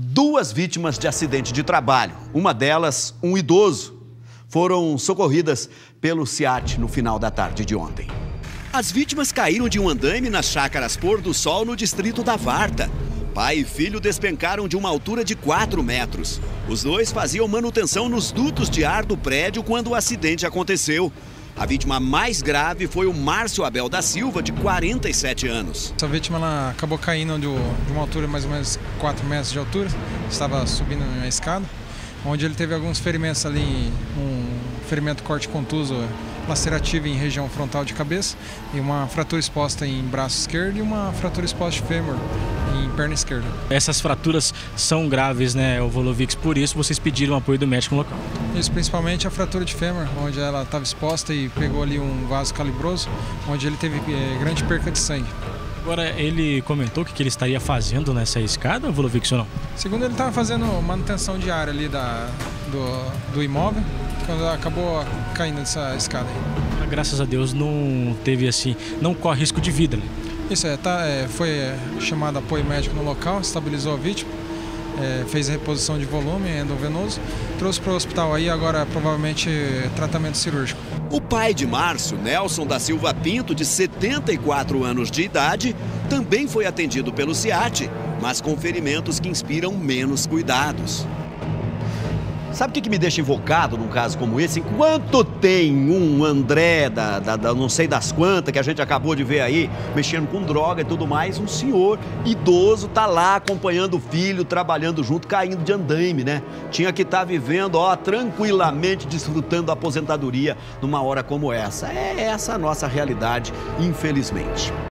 duas vítimas de acidente de trabalho, uma delas um idoso, foram socorridas pelo CIAT no final da tarde de ontem. As vítimas caíram de um andaime nas chácaras Pôr do Sol no distrito da Varta. Pai e filho despencaram de uma altura de 4 metros. Os dois faziam manutenção nos dutos de ar do prédio quando o acidente aconteceu. A vítima mais grave foi o Márcio Abel da Silva, de 47 anos. Essa vítima acabou caindo de uma altura de mais ou menos 4 metros de altura, estava subindo uma escada, onde ele teve alguns ferimentos ali, um ferimento corte contuso lacerativo em região frontal de cabeça e uma fratura exposta em braço esquerdo e uma fratura exposta de fêmur perna esquerda. Essas fraturas são graves, né, o Volovix, por isso vocês pediram apoio do médico no local. Isso, principalmente a fratura de fêmur, onde ela estava exposta e pegou ali um vaso calibroso, onde ele teve é, grande perca de sangue. Agora, ele comentou o que ele estaria fazendo nessa escada, Volovix, ou não? Segundo ele estava fazendo manutenção diária ali da, do, do imóvel, quando acabou caindo dessa escada. Graças a Deus não teve assim, não corre risco de vida. Né? Isso é, tá, é, foi é, chamado apoio médico no local, estabilizou a vítima, é, fez a reposição de volume endovenoso, trouxe para o hospital aí agora provavelmente tratamento cirúrgico. O pai de Márcio, Nelson da Silva Pinto, de 74 anos de idade, também foi atendido pelo CIAT, mas com ferimentos que inspiram menos cuidados. Sabe o que, me deixa invocado num caso como esse? Enquanto tem um André da, da, da, não sei das quantas, que a gente acabou de ver aí, mexendo com droga e tudo mais, um senhor idoso tá lá acompanhando o filho, trabalhando junto, caindo de andaime, né? Tinha que estar tá vivendo, ó, tranquilamente desfrutando da aposentadoria numa hora como essa. É essa a nossa realidade, infelizmente.